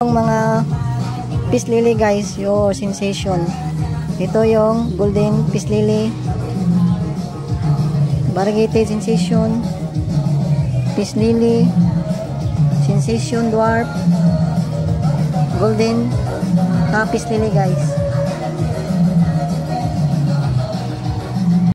Yung mga peace lily guys, yo sensation. Ito yung golden peace lily. Variegated sensation. Peace lily. Sensation dwarf. Golden. Ah, peace lily guys.